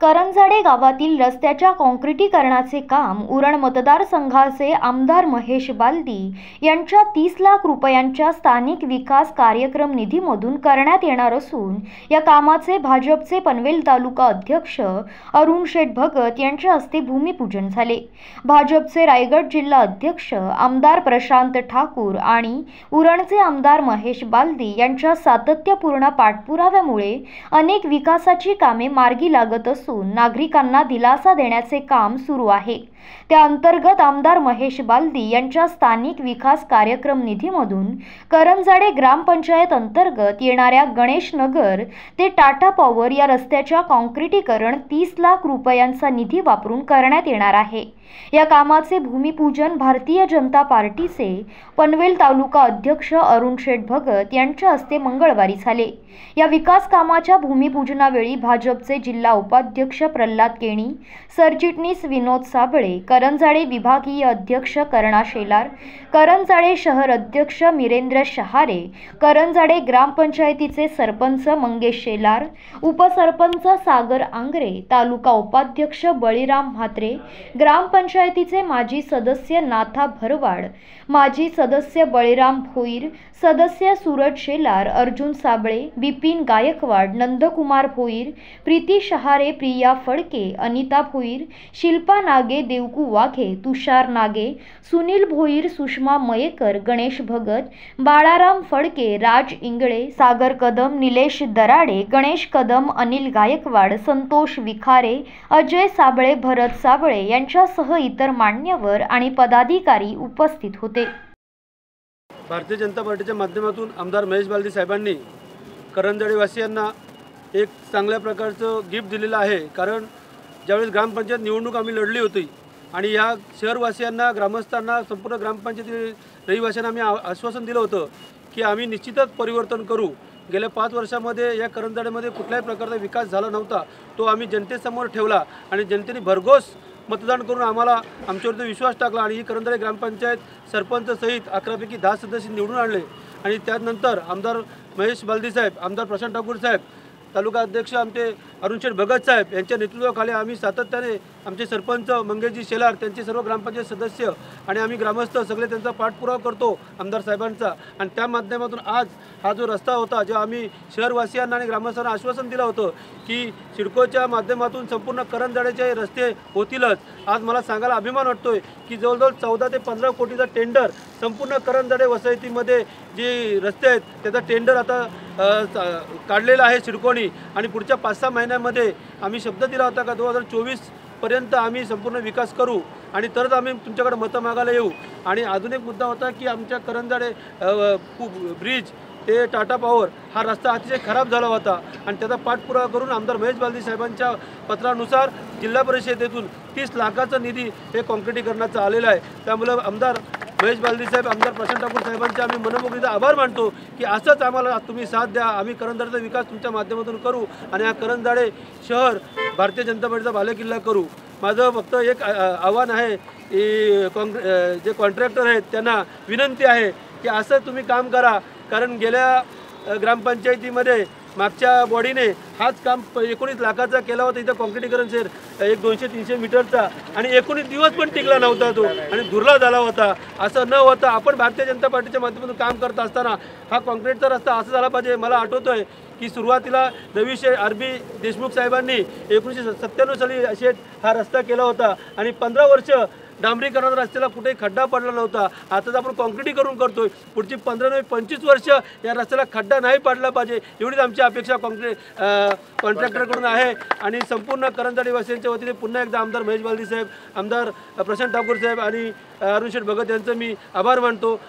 करंजाडे गावातील रस्त्याच्या काँक्रिटीकरणाचे काम उरण मतदारसंघाचे आमदार महेश बालदी यांच्या तीस लाख रुपयांच्या स्थानिक विकास कार्यक्रम निधीमधून करण्यात येणार असून या कामाचे भाजपचे पनवेल तालुका अध्यक्ष अरुण शेठ भगत यांच्या हस्ते भूमिपूजन झाले. भाजपचे रायगड जिल्हा अध्यक्ष आमदार प्रशांत ठाकूर आणि उरणचे आमदार महेश बालदी यांच्या सातत्यपूर्ण पाठपुराव्यामुळे अनेक विकासाची कामे मार्गी लागत असून नागरिकांना दिलासा देण्याचे काम सुरू आहे. त्या अंतर्गत आमदार महेश बालदी यांच्या स्थानिक विकास कार्यक्रम निधीमधून करंजाडे ग्रामपंचायत अंतर्गत येणाऱ्या गणेश नगर ते टाटा पॉवर या रस्त्याच्या कॉन्क्रिटीकरण तीस लाख रुपयांचा निधी वापरून करण्यात येणार आहे. या कामाचे भूमिपूजन भारतीय जनता पार्टीचे पनवेल तालुका अध्यक्ष अरुण शेठ भगत यांच्या हस्ते मंगळवारी झाले. या विकास कामाच्या भूमिपूजनावेळी भाजपचे जिल्हा उपाध्यक्ष प्रल्हाद केणी सरचिटणीस विनोद साबळे करंजाळे विभागीय अध्यक्ष कर्णा शेलार करंजाळे शहर अध्यक्ष मिरेंद्र शहारे करंजाळे ग्रामपंचायतीचे सरपंच मंगेश शेलार उपसरपंच सागर आंग्रे तालुका उपाध्यक्ष बळीराम म्हात्रे ग्रामपंचायतीचे माजी सदस्य नाथा भरवाड माजी सदस्य बळीराम भोईर सदस्य सूरज शेलार अर्जुन साबळे बिपिन गायकवाड नंदकुमार भोईर प्रीती शहारे प्रिया फडके अनिता भोईर शिल्पा नागे देवकू वाघे तुषार नागे सुनील भोईर सुषमा मयेकर गणेश भगत बाळाराम फडके राज इंगळे सागर कदम निलेश दराडे गणेश कदम अनिल गायकवाड संतोष विखारे अजय साबळे भरत साबळे यांच्यासह इतर मान्यवर आणि पदाधिकारी उपस्थित होते. भारतीय जनता पार्टीच्या माध्यमातून आमदार महेश बालदी साहेबांनी करंजळीवासियांना एक चांगल्या प्रकारचं गिफ्ट दिलेलं आहे. कारण ज्यावेळेस ग्रामपंचायत निवडणूक आम्ही लढली होती आणि या शहरवासियांना ग्रामस्थांना संपूर्ण ग्रामपंचायती रहिवाशांना आम्ही आ- आश्वासन दिलं होतं की आम्ही निश्चितच परिवर्तन करू. गेल्या पाच वर्षामध्ये या करंजाड्यामध्ये कुठल्याही प्रकारचा विकास झाला नव्हता. तो आम्ही जनतेसमोर ठेवला आणि जनतेने भरघोस मतदान करून आम्हाला आमच्यावरती विश्वास टाकला आणि ही करंजाडे ग्रामपंचायत सरपंचसहित अकरापैकी दहा सदस्य निवडून आणले. आणि त्यानंतर आमदार महेश बालदी साहेब आमदार प्रशांत ठाकूर साहेब तालुका अध्यक्ष आमचे अरुणशेठ भगत साहेब यांच्या नेतृत्वाखाली आम्ही सातत्याने आमचे सरपंच मंगेशजी शेलार त्यांचे सर्व ग्रामपंचायत सदस्य आणि आम्ही ग्रामस्थ सगळे त्यांचा पाठपुरावा करतो आमदार साहेबांचा. आणि त्या माध्यमातून आज हा जो रस्ता होता जो आम्ही शहरवासियांना आणि ग्रामस्थांना आश्वासन दिलं होतं की सिडकोच्या माध्यमातून संपूर्ण करंजाड्याचे रस्ते होतीलच. आज मला सांगायला अभिमान वाटतोय की जवळजवळ चौदा ते पंधरा कोटीचा टेंडर संपूर्ण करंजडे वसाहतीमध्ये जे रस्ते आहेत त्याचा टेंडर आता काढलेला आहे सिडकोनी. आणि पुढच्या पाच सहा महिन्यामध्ये आम्ही शब्द दिला होता का दोन हजार चोवीसपर्यंत आम्ही संपूर्ण विकास करू आणि तरच आम्ही तुमच्याकडे मतं मागायला येऊ. आणि अजून एक मुद्दा होता की आमच्या करंजाडे ब्रिज ते टाटा पॉवर हा रस्ता अतिशय खराब झाला होता. आणि त्याचा पाठपुरावा करून आमदार महेश बालदी साहेबांच्या पत्रानुसार जिल्हा परिषदेतून तीस लाखाचा निधी हे काँक्रिटीकरणाचा आलेला आहे. त्यामुळं आमदार महेश बालदी साहेब आमदार प्रशांत ठाकूर साहेबांचे आम्ही मनमोकळीचा आभार मानतो की असंच आम्हाला तुम्ही साथ द्या. आम्ही करंजाडचा विकास तुमच्या माध्यमातून करू आणि हा करंजाडे शहर भारतीय जनता पार्टीचा बालेकिल्ला करू. माझं फक्त एक आव्हान आहे की काँग्रे जे कॉन्ट्रॅक्टर आहेत त्यांना विनंती आहे की असं तुम्ही काम करा. कारण गेल्या ग्रामपंचायतीमध्ये मागच्या बॉडीने हाच काम एकोणीस लाखाचा केला होता. इथं कॉन्क्रिटीकरण सेर एक दोनशे तीनशे मीटरचा आणि एकोणीस दिवस पण टिकला नव्हता तो आणि दुर्ला झाला होता. असं न होता आपण भारतीय जनता पार्टीच्या माध्यमातून काम करत असताना हा कॉन्क्रीटचा रस्ता असा झाला पाहिजे. मला आठवतोय की सुरुवातीला रविशे आरबी देशमुख साहेबांनी एकोणीसशे सत्त्याण्णव साली असे हा रस्ता केला होता आणि पंधरा वर्ष डांबरीकरणाचा रस्त्याला कुठेही खड्डा पडला नव्हता. आताच आपण कॉन्क्रिटीकरण करतोय. पुढची पंधरा नव्हे पंचवीस वर्ष या रस्त्याला खड्डा नाही पडला पाहिजे. एवढीच आमची अपेक्षा कॉन्क्री कॉन्ट्रॅक्टरकडून आहे. आणि संपूर्ण करंजाडी वासियांच्या वतीने पुन्हा एकदा आमदार महेश बालदी साहेब आमदार प्रशांत ठाकूर साहेब आणि अरुण शेठ भगत यांचं मी आभार मानतो.